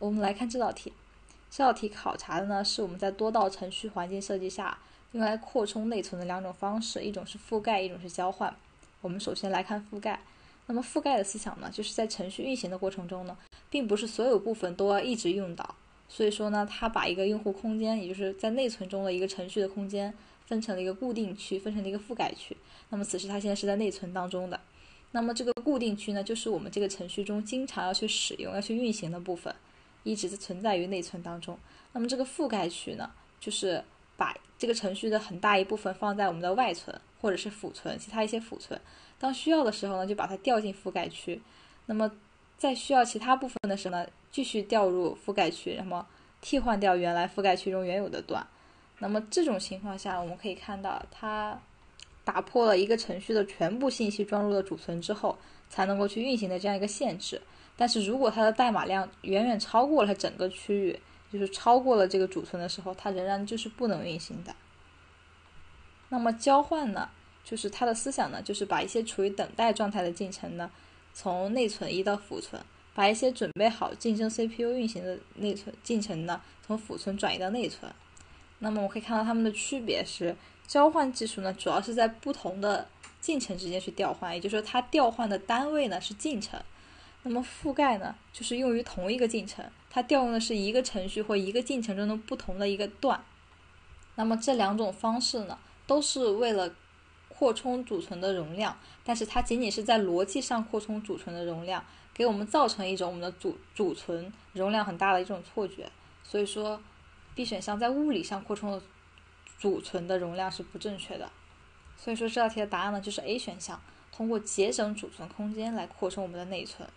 我们来看这道题，这道题考察的呢是我们在多道程序环境设计下用来扩充内存的两种方式，一种是覆盖，一种是交换。我们首先来看覆盖。那么覆盖的思想呢，就是在程序运行的过程中呢，并不是所有部分都要一直用到，所以说呢，它把一个用户空间，也就是在内存中的一个程序的空间，分成了一个固定区，分成了一个覆盖区。那么此时它现在是在内存当中的。那么这个固定区呢，就是我们这个程序中经常要去使用、要去运行的部分，一直存在于内存当中。那么这个覆盖区呢，就是把这个程序的很大一部分放在我们的外存或者是辅存，其他一些辅存。当需要的时候呢，就把它调进覆盖区，那么在需要其他部分的时候呢，继续调入覆盖区，那么替换掉原来覆盖区中原有的段。那么这种情况下，我们可以看到它打破了一个程序的全部信息装入了主存之后才能够去运行的这样一个限制。但是如果它的代码量远远超过了它整个区域，就是超过了这个主存的时候，它仍然就是不能运行的。那么交换呢？就是它的思想呢，就是把一些处于等待状态的进程呢，从内存移到辅存；把一些准备好竞争 CPU 运行的内存进程呢，从辅存转移到内存。那么我可以看到它们的区别是，交换技术呢，主要是在不同的进程之间去调换，也就是说它调换的单位呢是进程。那么覆盖呢，就是用于同一个进程，它调用的是一个程序或一个进程中的不同的一个段。那么这两种方式呢，都是为了。扩充主存的容量，但是它仅仅是在逻辑上扩充主存的容量，给我们造成一种我们的主主存容量很大的一种错觉。所以说，B 选项在物理上扩充的储存的容量是不正确的。所以说这道题的答案呢就是 A 选项，通过节省储存空间来扩充我们的内存。